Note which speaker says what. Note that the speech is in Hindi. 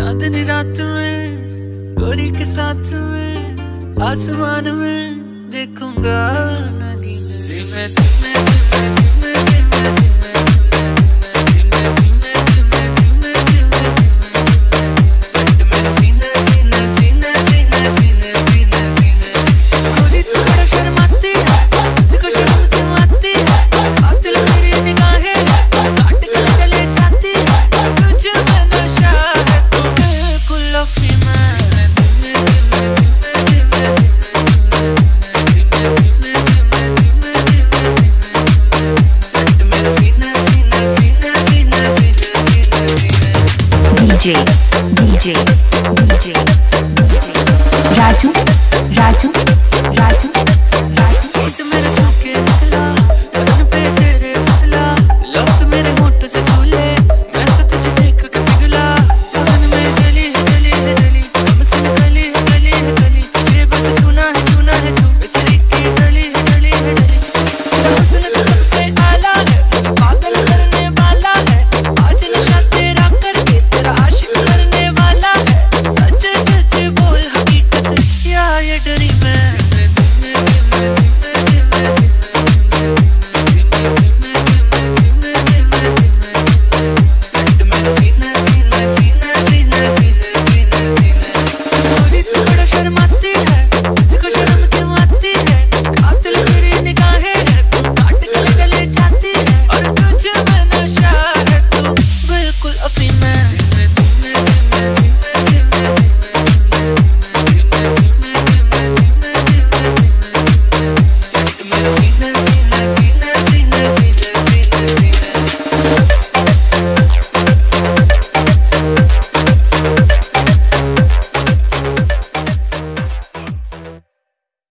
Speaker 1: चांदनी रात में गोरी के साथ में, आसमान में देखूँगा नगी धीमे धीमे धीमे धीमे धीमे धीमे DJ, DJ, DJ, DJ, Raju, Raju, Raju.